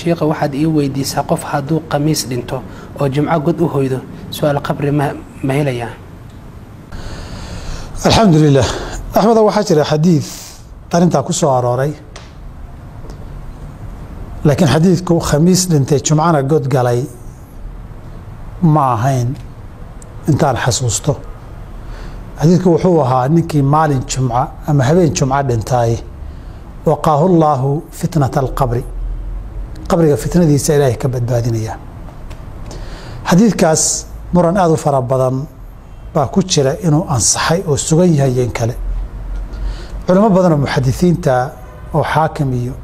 shiikha waxaad ii weydiisaa qof hadduu qamiis dhinto oo jimco god u hoydo su'aal qabri ma helayaa alxamdu lilah axmeda waxaa jira xadiid arrintaa ku soo arooray. Laakiin xadiidku khamiis dhintay jumcana god galay ma ahayn intaan xasuusto. Xadiidku wuxuu ahaa ninkii maalin jumca ama habeen jumco dhintaay. Waqaahu llaahu fitnata alqabri qabriga fitnadiisa ilaahay ka badbaadinaya. Xadiidkaas muran aada u fara badan baa ku jira inuu ansaxay oo sugan yahay kale. Culimo badan oo muxadisiinta oo xaakim iyo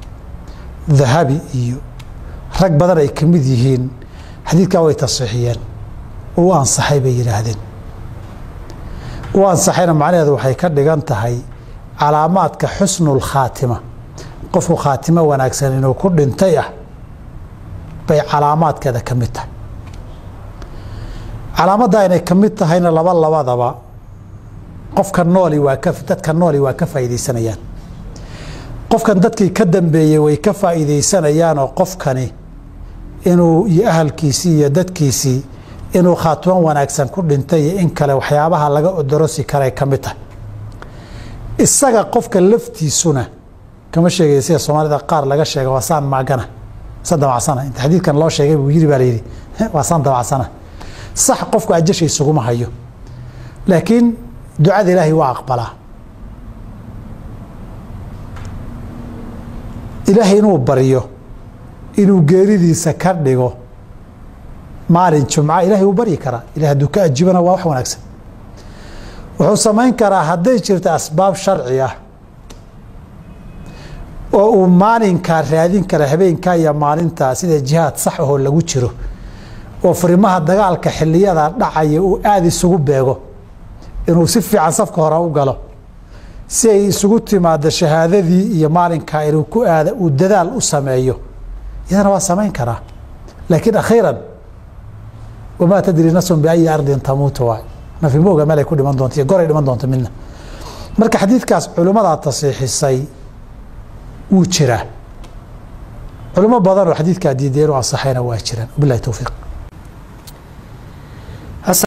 dahabi iyo rag badan ay ka mid yihiin xadiidkaa way tasxiixiyeen uu ansaxay bay yidhaahdeen. U ansaxayna macnaheedu waxay ka dhigan tahay calaamaadka xusnul khaatima. Qofku khaatimo wanaagsan inuu ku dhintay ah bay calaamaadkeeda ka mid tahay. Calaamaddaa inay ka mid tahayna laba labadaba qofka nooli waa ka dadka nooli waa ka faa'iidaysanayaan qofkan dadkii ka dambeeyey way ka faa'iidaysanayaanoo qofkani inuu iyo ahalkiisii iyo dadkiisii inuu khaatimo wanaagsan ku dhintay in kale waxyaabaha laga odorosi karay ka mid tahay. Isaga qofka laftiisuna kama sheegaya sida soomaalida qaar laga sheega waa saan maagana saan damacsana inta xadiidkan loo sheegay buu yiri baa layidhi waa damacsana sax qofku ajasha isuguma hayo. Laakiin ducada ilaahay waa aqbalaa. Ilaahay inuu baryo inuu geeridiisa ka dhigo maalin jumca ilahay wuu baryi karaa. Ilahay hadduu ka ajibana waa wax wanaagsan. Wuxuu samayn karaa hadday jirto asbaab sharci ah oo uu maalinkaa raadin kara habeenkaa iyo maalintaa sida jihaad sax ahoo lagu jiro oo furimaha dagaalka xiliyada dhacaya uu aada isugu beego inuu si fiican safka hore u galo si ay isugu timaado shahaadadii iyo maalinkaa inuu ku aada uu dadaal u sameeyo. Iyadana waa samayn karaa laakiin akhiiran wamaa tadri nafsun biayi ardin tamuutu waay nafi mooga meel ay ku dhiman doonto iyo goray dhiman doonto midna. Marka xadiidkaas culimmadaa tasiixisay wuu jiraa culimo badan oo xadiidkaa diiday inuu ansaxayna waa jiraan. Wabilahi towfiiq